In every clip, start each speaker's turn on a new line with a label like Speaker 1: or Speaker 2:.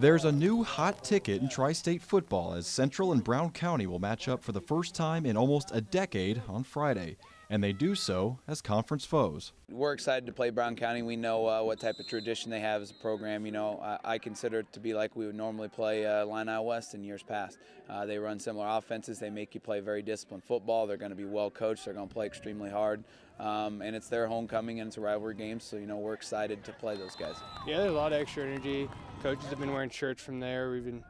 Speaker 1: There's a new hot ticket in tri state football as Central and Brown County will match up for the first time in almost a decade on Friday, and they do so as conference foes.
Speaker 2: We're excited to play Brown County. We know uh, what type of tradition they have as a program. You know, I, I consider it to be like we would normally play uh, Illini West in years past. Uh, they run similar offenses. They make you play very disciplined football. They're going to be well coached. They're going to play extremely hard. Um, and it's their homecoming and it's a rivalry game, so you know we're excited to play those guys.
Speaker 3: Yeah, there's a lot of extra energy. Coaches have been wearing shirts from there. We've been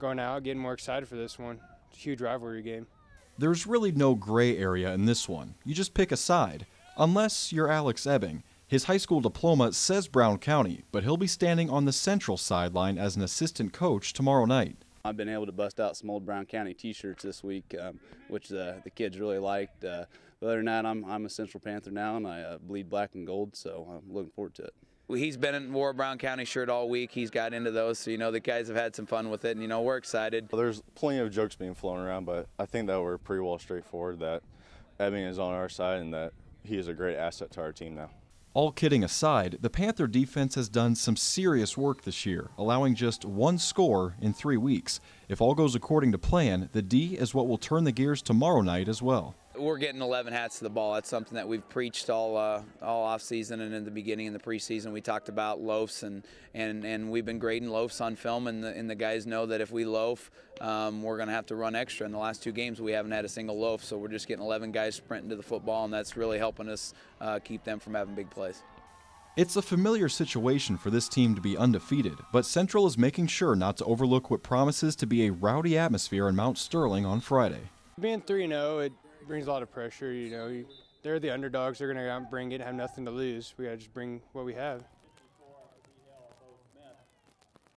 Speaker 3: going out, getting more excited for this one. It's a huge rivalry game.
Speaker 1: There's really no gray area in this one. You just pick a side, unless you're Alex Ebbing. His high school diploma says Brown County, but he'll be standing on the central sideline as an assistant coach tomorrow night.
Speaker 4: I've been able to bust out some old Brown County T-shirts this week, um, which uh, the kids really liked. Uh, but other than that, I'm, I'm a Central Panther now, and I uh, bleed black and gold, so I'm looking forward to it.
Speaker 2: He's been in wore a Brown County shirt all week. He's got into those, so you know the guys have had some fun with it, and you know we're excited.
Speaker 5: Well, there's plenty of jokes being flown around, but I think that we're pretty well straightforward. That Ebbing is on our side, and that he is a great asset to our team now.
Speaker 1: All kidding aside, the Panther defense has done some serious work this year, allowing just one score in three weeks. If all goes according to plan, the D is what will turn the gears tomorrow night as well.
Speaker 2: We're getting 11 hats to the ball. That's something that we've preached all uh, all off season and in the beginning in the preseason. We talked about loafs and and and we've been grading loafs on film, and the, and the guys know that if we loaf, um, we're going to have to run extra. In the last two games, we haven't had a single loaf, so we're just getting 11 guys sprinting to the football, and that's really helping us uh, keep them from having big plays.
Speaker 1: It's a familiar situation for this team to be undefeated, but Central is making sure not to overlook what promises to be a rowdy atmosphere in Mount Sterling on Friday.
Speaker 3: Being 3 0, it brings a lot of pressure. You know, they're the underdogs. They're going to bring it, have nothing to lose. We got to just bring what we have.